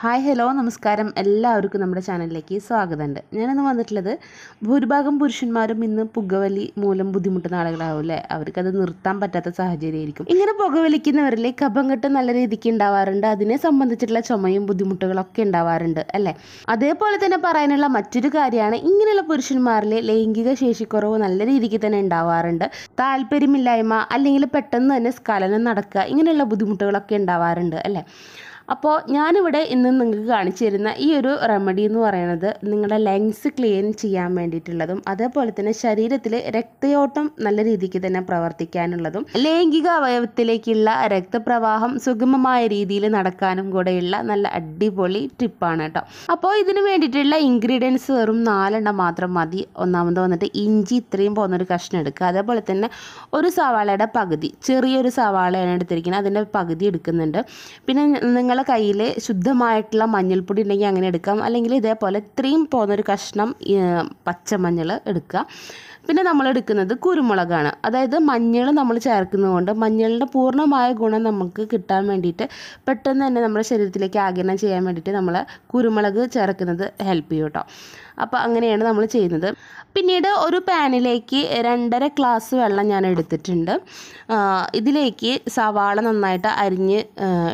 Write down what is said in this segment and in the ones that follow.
Hi hello നമസ്കാരം. എല്ലാവർക്കും നമ്മുടെ ചാനലിലേക്ക് സ്വാഗതമുണ്ട്. ഞാനിന്ന് വന്നിട്ടുള്ളത് ഭൂരിഭാഗം പുരുഷന്മാരും ഇന്ന് പുകവലി മൂലം ബുദ്ധിമുട്ടുന്ന ആളുകളാവും അല്ലേ? അവർക്കത് നിർത്താൻ പറ്റാത്ത സാഹചര്യമായിരിക്കും. ഇങ്ങനെ പുകവലിക്കുന്നവരിൽ കഫം കെട്ട് നല്ല രീതിക്ക് ഉണ്ടാവാറുണ്ട്. അതിനെ സംബന്ധിച്ചിട്ടുള്ള ചുമയും ബുദ്ധിമുട്ടുകളൊക്കെ ഉണ്ടാവാറുണ്ട് അല്ലേ? അതേപോലെ തന്നെ പറയാനുള്ള മറ്റൊരു കാര്യമാണ് ഇങ്ങനെയുള്ള പുരുഷന്മാരിൽ ലൈംഗിക ശേഷിക്കുറവ് നല്ല രീതിക്ക് തന്നെ ഉണ്ടാവാറുണ്ട്. താല്പര്യമില്ലായ്മ അല്ലെങ്കിൽ പെട്ടെന്ന് തന്നെ സ്ഖലനം നടക്കുക ഇങ്ങനെയുള്ള ബുദ്ധിമുട്ടുകളൊക്കെ ഉണ്ടാവാറുണ്ട് അല്ലേ? അപ്പോൾ ഞാനിവിടെ ഇന്ന് നിങ്ങൾക്ക് കാണിച്ചു തരുന്ന ഈ ഒരു റെമഡി എന്ന് പറയുന്നത് നിങ്ങളുടെ ലങ്സ് ക്ലീൻ ചെയ്യാൻ വേണ്ടിയിട്ടുള്ളതും അതേപോലെ തന്നെ ശരീരത്തിൽ രക്തയോട്ടം നല്ല രീതിക്ക് തന്നെ പ്രവർത്തിക്കാനുള്ളതും ലൈംഗിക അവയവത്തിലേക്കുള്ള രക്തപ്രവാഹം സുഗമമായ രീതിയിൽ നടക്കാനും കൂടെയുള്ള നല്ല അടിപൊളി ടിപ്പാണ് കേട്ടോ. അപ്പോൾ ഇതിന് വേണ്ടിയിട്ടുള്ള ഇൻഗ്രീഡിയൻസ് വെറും നാലെണ്ണം മാത്രം മതി. ഒന്നാമത് വന്നിട്ട് ഇഞ്ചി ഇത്രയും പോകുന്നൊരു കഷ്ണം എടുക്കുക. അതേപോലെ തന്നെ ഒരു സവാളയുടെ പകുതി ചെറിയൊരു സവാളയാണ് എടുത്തിരിക്കുന്നത്. അതിന്റെ പകുതി എടുക്കുന്നുണ്ട്. പിന്നെ നിങ്ങളുടെ കയ്യിൽ ശുദ്ധമായിട്ടുള്ള മഞ്ഞൾപ്പൊടി ഉണ്ടെങ്കിൽ അങ്ങനെ എടുക്കാം. അല്ലെങ്കിൽ ഇതേപോലെ ഇത്രയും പോകുന്നൊരു കഷ്ണം പച്ചമഞ്ഞൾ എടുക്കുക. പിന്നെ നമ്മൾ എടുക്കുന്നത് കുരുമുളകാണ്. അതായത് മഞ്ഞൾ നമ്മൾ ചേർക്കുന്നതുകൊണ്ട് മഞ്ഞളിന്റെ പൂർണമായ ഗുണം നമുക്ക് കിട്ടാൻ വേണ്ടിയിട്ട് പെട്ടെന്ന് തന്നെ നമ്മുടെ ശരീരത്തിലേക്ക് ആഗിരണം ചെയ്യാൻ വേണ്ടിയിട്ട് നമ്മൾ കുരുമുളക് ചേർക്കുന്നത് ഹെൽപ്പ് ചെയ്യും കേട്ടോ. അപ്പോൾ അങ്ങനെയാണ് നമ്മൾ ചെയ്യുന്നത്. പിന്നീട് ഒരു പാനിലേക്ക് രണ്ടര ഗ്ലാസ് വെള്ളം ഞാൻ എടുത്തിട്ടുണ്ട്. ഇതിലേക്ക് സവാള നന്നായിട്ട് അരിഞ്ഞ്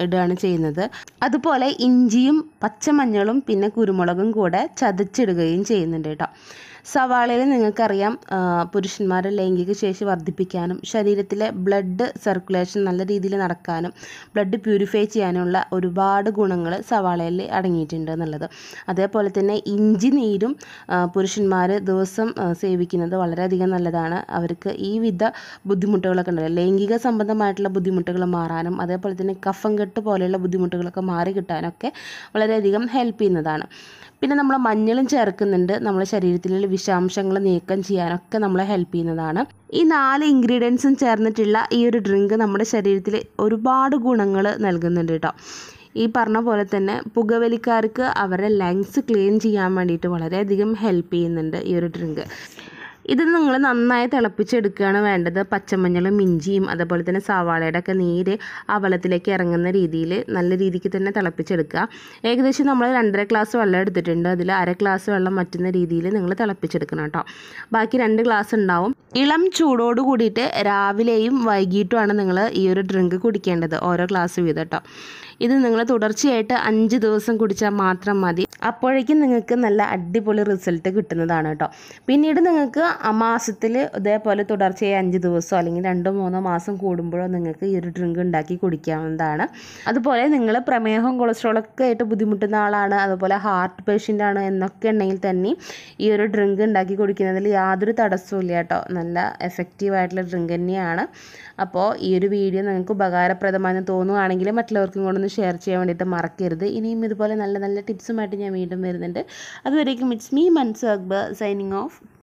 ഇടുകയാണ് ചെയ്യുന്നത്. അതുപോലെ ഇഞ്ചിയും പച്ചമഞ്ഞളും പിന്നെ കുരുമുളകും കൂടെ ചതച്ചിടുകയും ചെയ്യുന്നുണ്ട് കേട്ടോ. സവാളയിൽ നിങ്ങൾക്കറിയാം പുരുഷന്മാരുടെ ലൈംഗിക ശേഷി വർദ്ധിപ്പിക്കാനും ശരീരത്തിലെ ബ്ലഡ് സർക്കുലേഷൻ നല്ല രീതിയിൽ നടക്കാനും ബ്ലഡ് പ്യൂരിഫൈ ചെയ്യാനുള്ള ഒരുപാട് ഗുണങ്ങൾ സവാളയിൽ അടങ്ങിയിട്ടുണ്ട് എന്നുള്ളത്. അതേപോലെ തന്നെ ഇഞ്ചി നീരും പുരുഷന്മാർ ദിവസം സേവിക്കുന്നത് വളരെയധികം നല്ലതാണ്. അവർക്ക് ഈ വിധ ബുദ്ധിമുട്ടുകളൊക്കെ ഉണ്ടല്ലോ. ലൈംഗിക സംബന്ധമായിട്ടുള്ള ബുദ്ധിമുട്ടുകൾ മാറാനും അതേപോലെ തന്നെ കഫം കെട്ട് പോലെയുള്ള ബുദ്ധിമുട്ടുകളൊക്കെ മാറി കിട്ടാനൊക്കെ വളരെയധികം ഹെൽപ്പ് ചെയ്യുന്നതാണ്. പിന്നെ നമ്മൾ മഞ്ഞളും ചേർക്കുന്നുണ്ട്. നമ്മുടെ ശരീരത്തിലുള്ള വിഷാംശങ്ങൾ നീക്കം ചെയ്യാനൊക്കെ നമ്മളെ ഹെൽപ്പ് ചെയ്യുന്നതാണ്. ഈ നാല് ഇൻഗ്രീഡിയൻസും ചേർന്നിട്ടുള്ള ഈ ഒരു ഡ്രിങ്ക് നമ്മുടെ ശരീരത്തിൽ ഒരുപാട് ഗുണങ്ങൾ നൽകുന്നുണ്ട് കേട്ടോ ഈ പറഞ്ഞ പോലെ തന്നെ പുകവലിക്കാർക്ക് അവരുടെ ലങ്സ് ക്ലീൻ ചെയ്യാൻ വേണ്ടിയിട്ട് വളരെയധികം ഹെൽപ്പ് ചെയ്യുന്നുണ്ട് ഈ ഒരു ഡ്രിങ്ക് ഇത് നിങ്ങൾ നന്നായി തിളപ്പിച്ചെടുക്കുകയാണ് വേണ്ടത്. പച്ചമഞ്ഞളും മിഞ്ചിയും അതേപോലെ തന്നെ സവാളയുടെ ഒക്കെ നീര് ആ വെള്ളത്തിലേക്ക് ഇറങ്ങുന്ന രീതിയിൽ നല്ല രീതിക്ക് തന്നെ തിളപ്പിച്ചെടുക്കുക. ഏകദേശം നമ്മൾ രണ്ടര ഗ്ലാസ് വെള്ളം എടുത്തിട്ടുണ്ട്. അതിൽ അര ഗ്ലാസ് വെള്ളം മറ്റുന്ന രീതിയിൽ നിങ്ങൾ തിളപ്പിച്ചെടുക്കണം കേട്ടോ. ബാക്കി രണ്ട് ഗ്ലാസ് ഉണ്ടാവും. ഇളം ചൂടോട് കൂടിയിട്ട് രാവിലെയും വൈകിട്ടുമാണ് നിങ്ങൾ ഈ ഒരു ഡ്രിങ്ക് കുടിക്കേണ്ടത്. ഓരോ ഗ്ലാസ് വീതം കേട്ടോ. ഇത് നിങ്ങൾ തുടർച്ചയായിട്ട് അഞ്ച് ദിവസം കുടിച്ചാൽ മാത്രം മതി. അപ്പോഴേക്കും നിങ്ങൾക്ക് നല്ല അടിപൊളി റിസൾട്ട് കിട്ടുന്നതാണ് കേട്ടോ. പിന്നീട് നിങ്ങൾക്ക് മാസത്തിൽ ഇതേപോലെ തുടർച്ചയായി അഞ്ച് ദിവസമോ അല്ലെങ്കിൽ രണ്ടോ മൂന്നോ മാസം കൂടുമ്പോഴോ നിങ്ങൾക്ക് ഈ ഒരു ഡ്രിങ്ക് ഉണ്ടാക്കി കുടിക്കാവുന്നതാണ്. അതുപോലെ നിങ്ങൾ പ്രമേഹവും കൊളസ്ട്രോളൊക്കെ ആയിട്ട് ബുദ്ധിമുട്ടുന്ന ആളാണ് അതുപോലെ ഹാർട്ട് പേഷ്യന്റ് ആണ് എന്നൊക്കെ ഉണ്ടെങ്കിൽ തന്നെ ഈ ഒരു ഡ്രിങ്ക് ഉണ്ടാക്കി കുടിക്കുന്നതിൽ യാതൊരു തടസ്സവും ഇല്ല കേട്ടോ. നല്ല എഫക്റ്റീവ് ആയിട്ടുള്ള ഡ്രിങ്ക് തന്നെയാണ്. അപ്പോൾ ഈ ഒരു വീഡിയോ നിങ്ങൾക്ക് ഉപകാരപ്രദമാണെന്ന് തോന്നുകയാണെങ്കിൽ മറ്റുള്ളവർക്കും കൂടെ ഒന്ന് ഷെയർ ചെയ്യാൻ വേണ്ടിയിട്ട് മറക്കരുത്. ഇനിയും ഇതുപോലെ നല്ല നല്ല ടിപ്സുമായിട്ട് ഞാൻ വീണ്ടും വരുന്നുണ്ട്. അതുവരേക്കും ഇറ്റ്സ് മീ മൻസ് അക്ബർ സൈനിങ് ഓഫ്